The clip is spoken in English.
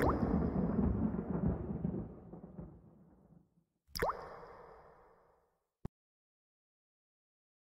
you